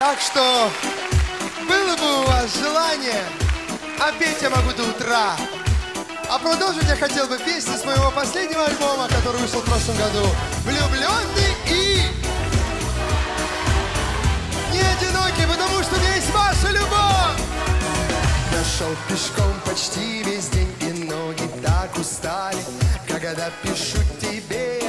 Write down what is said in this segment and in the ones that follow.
Так что было бы у вас желание, а я могу до утра. А продолжить я хотел бы песни с моего последнего альбома, который вышел в прошлом году. Влюбленный и не одинокий, потому что есть ваша любовь. Я шел пешком почти весь день, и ноги так устали, когда пишу тебе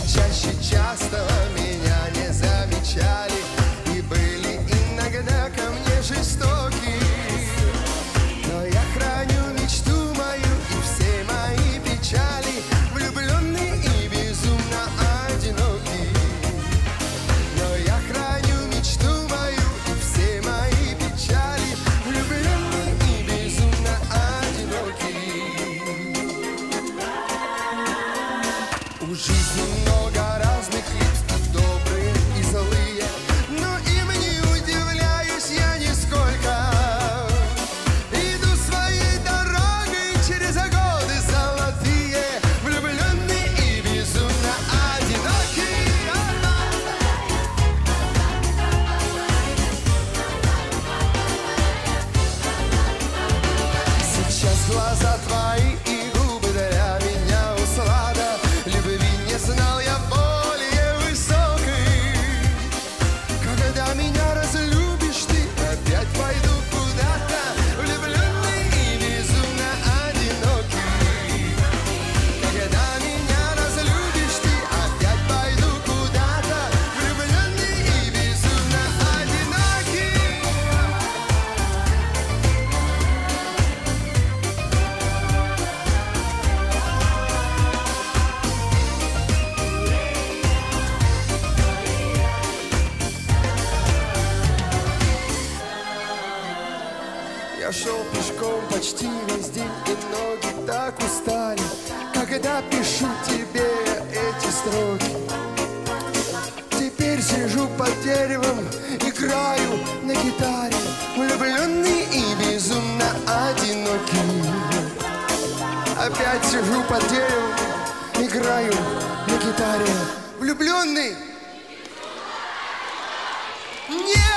Чаще часто меня не замечали у жизни много разных лиц, добрые, и злые, но им не удивляюсь я нисколько. Иду своей дорогой через годы золотые, влюбленный и безумно одинокий. Сейчас глаза твои Шел пешком почти весь день, и ноги так устали, когда пишу тебе эти строки. Теперь сижу под деревом, играю на гитаре, влюбленный и безумно одинокий. Опять сижу под деревом, играю на гитаре, влюбленный. Нет!